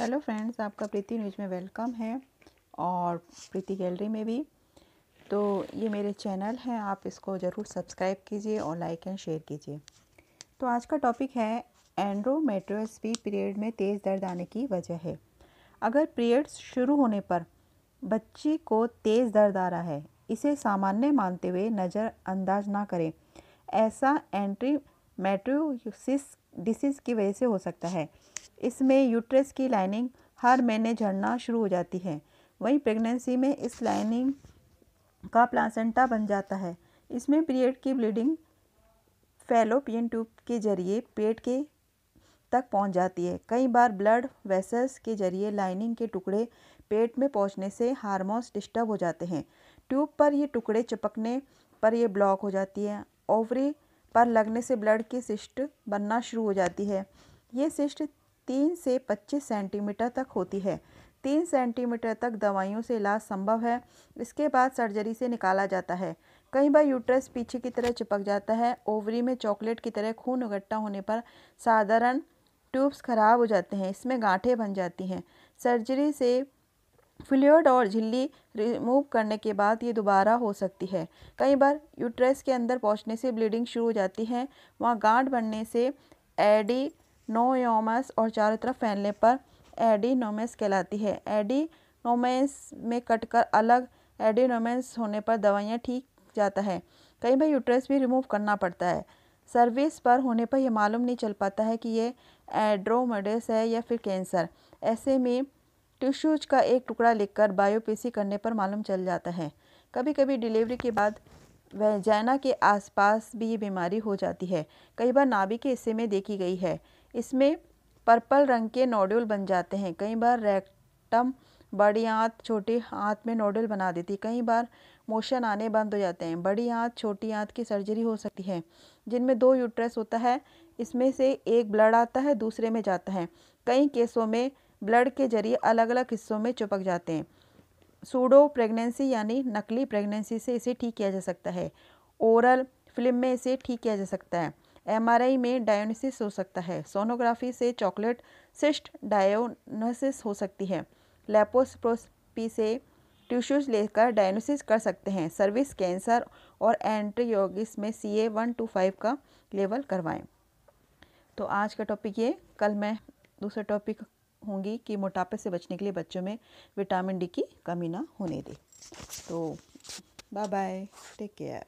Hello friends, आपका प्रीति news में welcome है और प्रीति गैलरी में भी। तो ये मेरे चैनल हैं, आप इसको ज़रूर सब्सक्राइब कीजिए और लाइक एंड शेयर कीजिए। तो आज का टॉपिक है एंड्रोमेट्रोस भी पीरियड में तेज़ दर्द आने की वजह है। अगर पीरियड्स शुरू होने पर बच्ची को तेज़ दर्द आ रहा है, इसे सामान्य मानते हुए नज़रअंदाज ना करें। ऐसा एंट्री मेट्रोसिस डिसीज़ की वजह से हो सकता है। इसमें यूट्रस की लाइनिंग हर महीने झड़ना शुरू हो जाती है। वहीं प्रेगनेंसी में इस लाइनिंग का प्लासेंटा बन जाता है। इसमें पीरियड की ब्लीडिंग फेलोपियन ट्यूब के ज़रिए पेट के तक पहुँच जाती है। कई बार ब्लड वेसल्स के ज़रिए लाइनिंग के टुकड़े पेट में पहुँचने से हार्मोन्स डिस्टर्ब हो जाते हैं। ट्यूब पर ये टुकड़े चिपकने पर ये ब्लॉक हो जाती है। ओवरी पर लगने से ब्लड की सिस्ट बनना शुरू हो जाती है। ये सिस्ट तीन से पच्चीस सेंटीमीटर तक होती है। तीन सेंटीमीटर तक दवाइयों से इलाज संभव है। इसके बाद सर्जरी से निकाला जाता है। कई बार यूट्रस पीछे की तरह चिपक जाता है। ओवरी में चॉकलेट की तरह खून इकट्ठा होने पर साधारण ट्यूब्स खराब हो जाते हैं। इसमें गांठें बन जाती हैं। सर्जरी से फ्लूड और झिल्ली रिमूव करने के बाद ये दोबारा हो सकती है। कई बार यूट्रस के अंदर पहुँचने से ब्लीडिंग शुरू हो जाती है। वहाँ गांठ बनने से एडी नोयोमस और चारों तरफ़ फैलने पर एडिनोमस कहलाती है। एडिनोमस में कटकर अलग एडिनोमस होने पर दवाइयाँ ठीक जाता है। कई बार यूट्रस भी रिमूव करना पड़ता है। सर्विस पर होने पर यह मालूम नहीं चल पाता है कि ये एड्रोमेडस है या फिर कैंसर। ऐसे में टिश्यूज का एक टुकड़ा लेकर बायोपेसी करने पर मालूम चल जाता है। कभी कभी डिलीवरी के बाद वैजाना के आसपास भी ये बीमारी हो जाती है। कई बार नाभि के हिस्से में देखी गई है। इसमें पर्पल रंग के नोडुल बन जाते हैं। कई बार रेक्टम बड़ी आँत, छोटी आंत में नोडुल बना देती है। कई बार मोशन आने बंद हो जाते हैं। बड़ी आँत, छोटी आंत की सर्जरी हो सकती है। जिनमें दो यूट्रस होता है, इसमें से एक ब्लड आता है, दूसरे में जाता है। कई केसों में ब्लड के ज़रिए अलग अलग हिस्सों में चिपक जाते हैं। सूडो प्रेगनेंसी यानी नकली प्रेगनेंसी से इसे ठीक किया जा सकता है। ओरल फ़िल्म में इसे ठीक किया जा सकता है। एमआरआई में डायोनिसिस हो सकता है। सोनोग्राफी से चॉकलेट सिस्ट डायोनसिस हो सकती है। लेपोस्प्रोस्पी से टिश्यूज लेकर डायग्नोसिस कर सकते हैं। सर्विस कैंसर और एंट्रियोगिस में C A one two five का लेवल करवाएँ। तो आज का टॉपिक ये। कल मैं दूसरा टॉपिक होंगी कि मोटापे से बचने के लिए बच्चों में विटामिन डी की कमी ना होने दे। तो बाय बाय टेक केयर